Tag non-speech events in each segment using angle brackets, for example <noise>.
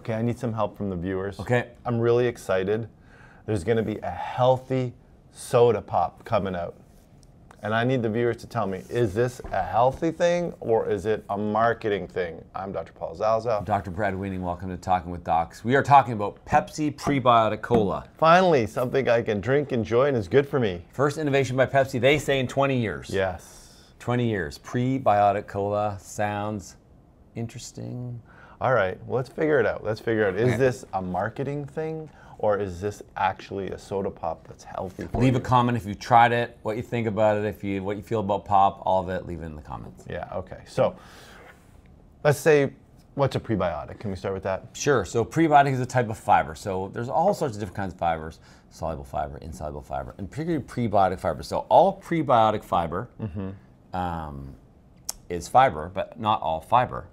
Okay, I need some help from the viewers. Okay. I'm really excited. There's going to be a healthy soda pop coming out. And I need the viewers to tell me, is this a healthy thing or is it a marketing thing? I'm Dr. Paul Zalzal. Dr. Brad Weening, welcome to Talking with Docs. We are talking about Pepsi Prebiotic Cola. Finally, something I can drink, enjoy, and is good for me. First innovation by Pepsi, they say in 20 years. Yes. 20 years. Prebiotic Cola sounds interesting. All right, well, let's figure it out. Let's figure out, is this a marketing thing or is this actually a soda pop that's healthy for Leave you? a comment if you tried it, what you think about it, if you what you feel about pop, all of it, leave it in the comments. Yeah, okay. So let's say, what's a prebiotic? Can we start with that? Sure. So prebiotic is a type of fiber. So there's all sorts of different kinds of fibers: soluble fiber, insoluble fiber, and particularly prebiotic fiber. So all prebiotic fiber um, is fiber, but not all fiber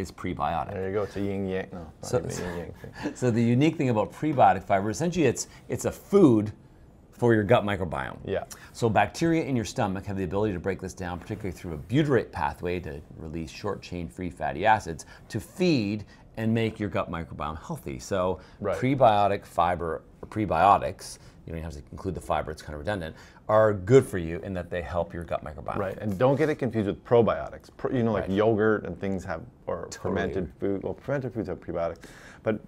is prebiotic. There you go. It's a yin yang. No, So- yin yang. <laughs> So the unique thing about prebiotic fiber, essentially, it's it's a food for your gut microbiome. Yeah. So bacteria in your stomach have the ability to break this down, particularly through a butyrate pathway to release short-chain free fatty acids to feed and make your gut microbiome healthy. So Right. prebiotic fiber or prebiotics, you don't have to include the fiber; it's kind of redundant, are good for you in that they help your gut microbiome. Right, and don't get it confused with probiotics. Pro, you know, like Right. yogurt and things have, or fermented food. Well, fermented foods have prebiotics, but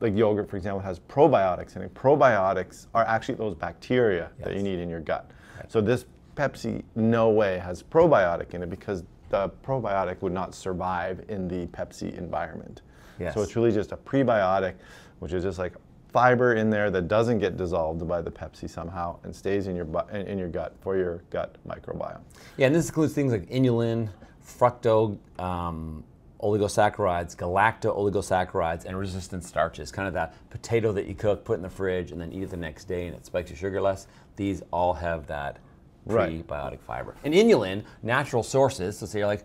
like yogurt, for example, has probiotics in it. Probiotics are actually those bacteria that you need in your gut. Right. So this Pepsi, no way, has probiotic in it because the probiotic would not survive in the Pepsi environment. Yes. So it's really just a prebiotic, which is just like fiber in there that doesn't get dissolved by the Pepsi somehow and stays in your in your gut for your gut microbiome. Yeah, and this includes things like inulin, fructo, um, oligosaccharides, galacto oligosaccharides, and resistant starches. Kind of that potato that you cook, put in the fridge, and then eat it the next day, and it spikes your sugar less. These all have that Right. prebiotic fiber. And inulin, natural sources. So say you're like,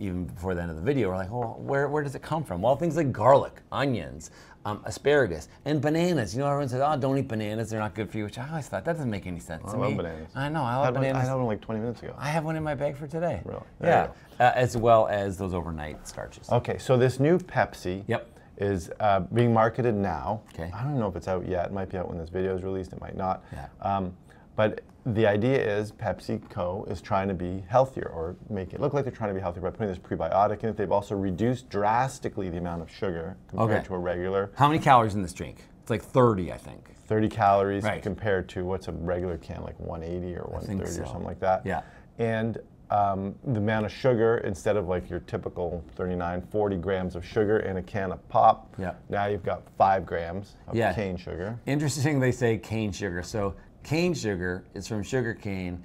even before the end of the video, we're like, well, where, where does it come from? Well, things like garlic, onions, um, asparagus, and bananas. You know, everyone says, oh, don't eat bananas; they're not good for you. Which I always thought that doesn't make any sense. I love me. bananas. I know. I I love had, one, I had one like 20 minutes ago. I have one in my bag for today. Really? There Yeah, uh, as well as those overnight starches. Okay, so this new Pepsi Yep. is uh, being marketed now. Okay. I don't know if it's out yet. It might be out when this video is released. It might not. Yeah. Um, but the idea is PepsiCo is trying to be healthier or make it look like they're trying to be healthier by putting this prebiotic in it. They've also reduced drastically the amount of sugar compared Okay. to a regular. How many calories in this drink? It's like 30, I think. 30 calories Right. compared to what's a regular can, like 180 or 130 or something like that. Yeah. And um, the amount of sugar, instead of like your typical 39, 40 grams of sugar in a can of pop, Yeah. now you've got five grams of Yeah. cane sugar. Interesting, they say cane sugar. So cane sugar is from sugar cane,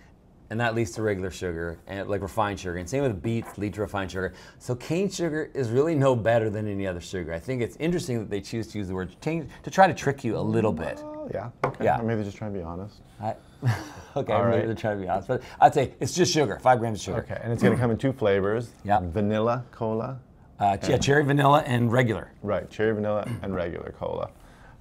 and that leads to regular sugar, and like refined sugar. And same with beets lead to refined sugar. So cane sugar is really no better than any other sugar. I think it's interesting that they choose to use the word cane to try to trick you a little bit. Oh, yeah. Okay. Yeah. Or maybe they're just trying to be honest. I, <laughs> okay, All maybe right. they're trying to be honest, but I'd say it's just sugar, five grams of sugar. Okay. And it's going to come in two flavors Yeah. vanilla cola. Uh, yeah, cherry vanilla and regular. Right. Cherry vanilla and regular cola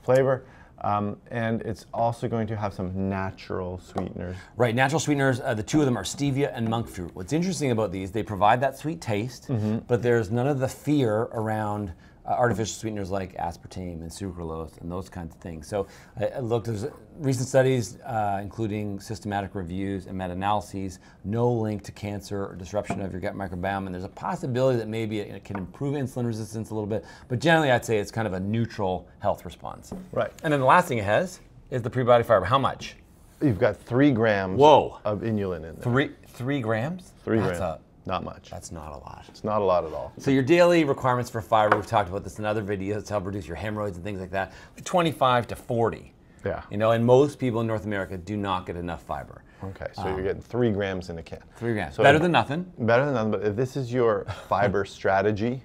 flavor. Um, and it's also going to have some natural sweeteners. Right, natural sweeteners, uh, the two of them are stevia and monk fruit. What's interesting about these, they provide that sweet taste, but there's none of the fear around uh, artificial sweeteners like aspartame and sucralose and those kinds of things. So I, I looked, there's recent studies, uh, including systematic reviews and meta-analyses, no link to cancer or disruption of your gut microbiome, and there's a possibility that maybe it, it can improve insulin resistance a little bit, but generally I'd say it's kind of a neutral health response. Right. And then the last thing it has is the prebiotic fiber. How much? You've got three grams Whoa. of inulin in there. Three three grams? Three that's grams. A, Not much. that's not a lot. It's not a lot at all. So your daily requirements for fiber, we've talked about this in other videos, to help reduce your hemorrhoids and things like that, 25 to 40. Yeah. You know, and most people in North America do not get enough fiber. Okay, so you're um, getting three grams in a can. Three grams. So Better if- than nothing. Better than nothing, but if this is your <laughs> fiber strategy,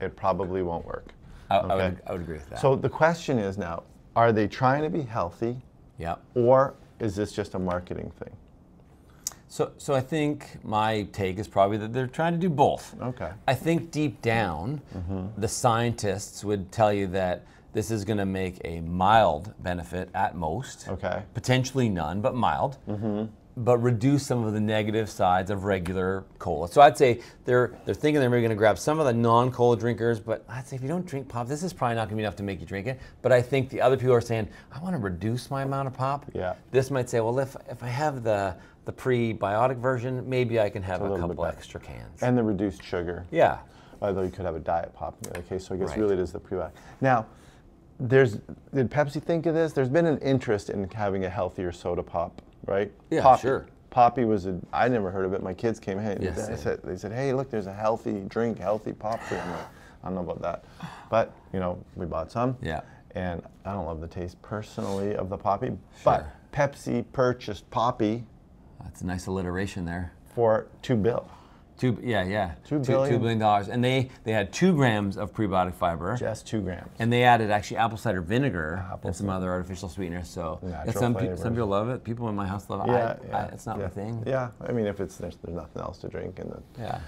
it probably won't work. I, I, would, Okay. I would agree with that. So the question is now, are they trying to be healthy yep. or is this just a marketing thing? So, so I think my take is probably that they're trying to do both. Okay. I think deep down, the scientists would tell you that this is going to make a mild benefit at most. Okay. Potentially none, but mild. Mm-hmm. but reduce some of the negative sides of regular cola. So I'd say they're they're thinking they're maybe going to grab some of the non-cola drinkers, but I'd say if you don't drink pop, this is probably not going to be enough to make you drink it. But I think the other people are saying, I want to reduce my amount of pop. Yeah. This might say, well, if if I have the the prebiotic version, maybe I can have a, bit couple extra cans. And the reduced sugar. yeah. Uh, Although you could have a diet pop in the other case, so I guess Right. really it is the prebiotic. Now, there's did Pepsi think of this? There's been an interest in having a healthier soda pop, right? Yeah, Poppy. sure. Poppy was a I never heard of it. My kids came hey, Yes, they said they said, hey, look, there's a healthy drink, healthy pop. I'm like, I don't know about that, but you know, we bought some. Yeah. And I don't love the taste personally of the Poppy, sure. but Pepsi purchased Poppy That's a nice alliteration there. for two bill. Two, yeah, yeah. Two Two, billion. two billion dollars, and they they had two grams of prebiotic fiber, Just two grams. and they added actually apple cider vinegar Apple and some other artificial sweeteners. So some pe- some people love it. People in my house love it. Yeah, I, yeah. I, it's not yeah. my thing. Yeah, I mean, if it's there's, there's nothing else to drink, and then Yeah.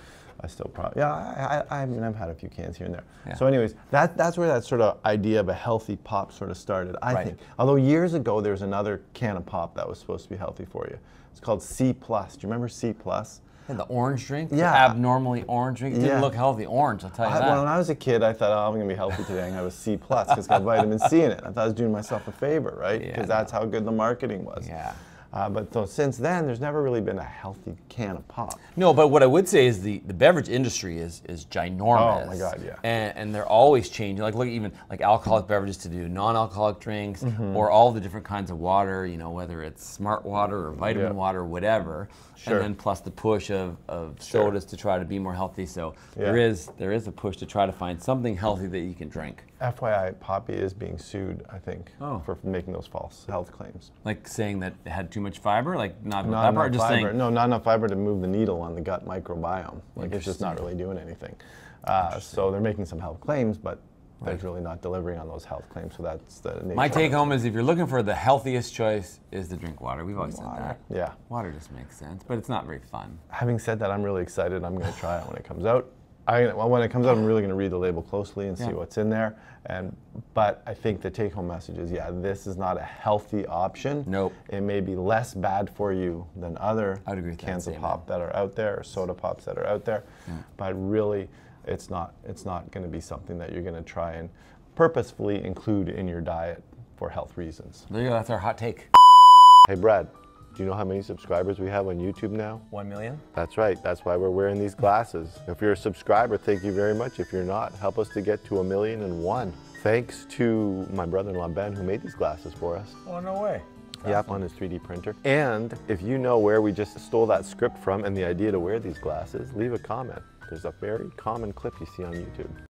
I still probably yeah. I, I, I mean, I've had a few cans here and there. Yeah. So, anyways, that that's where that sort of idea of a healthy pop sort of started. I Right. think. Although years ago there was another can of pop that was supposed to be healthy for you. It's called C plus. Do you remember C plus? And the orange drink, the Yeah. abnormally orange drink, it didn't Yeah. look healthy orange. I'll tell you I, that. when I was a kid, I thought, oh, I'm gonna be healthy today. Gonna have a C plus because it's got vitamin C in it. I thought I was doing myself a favor, right? Yeah, Because no. that's how good the marketing was. Yeah. Uh, but so since then, there's never really been a healthy can of pop. No, but what I would say is the, the beverage industry is is ginormous. Oh, my God, yeah. And, and they're always changing. Like look, even like alcoholic beverages to do non-alcoholic drinks, Mm-hmm. or all the different kinds of water. You know, whether it's smart water or vitamin Yeah. water, whatever. Sure. And then plus the push of, of sodas to try to be more healthy. So there Yeah. is there is a push to try to find something healthy that you can drink. FYI, Poppy is being sued, I think, Oh. for making those false health claims. Like saying that it had too much fiber, like not, Not enough fiber. saying. No, not enough fiber to move the needle on the gut microbiome. Like it's just not really doing anything. Uh, so they're making some health claims, but they're Right. really not delivering on those health claims. So that's the nature My take home is if you're looking for the healthiest choice is to drink water. We've always said that. Yeah. Water just makes sense, but it's not very fun. Having said that, I'm really excited. I'm going to try it when it comes out. I, when it comes out, I'm really going to read the label closely and see Yeah. what's in there. And but I think the take-home message is, yeah, this is not a healthy option. Nope. It may be less bad for you than other I'd agree with that cans of pop that are out there, or soda pops that are out there. But really, it's not. It's not going to be something that you're going to try and purposefully include in your diet for health reasons. There you go. That's our hot take. Hey, Brad. Do you know how many subscribers we have on YouTube now? One million. That's right. That's why we're wearing these glasses. If you're a subscriber, thank you very much. If you're not, help us to get to a million and one. Thanks to my brother-in-law Ben who made these glasses for us. Oh no way. Yep, on his 3D printer. And if you know where we just stole that script from and the idea to wear these glasses, leave a comment. There's a very common clip you see on YouTube.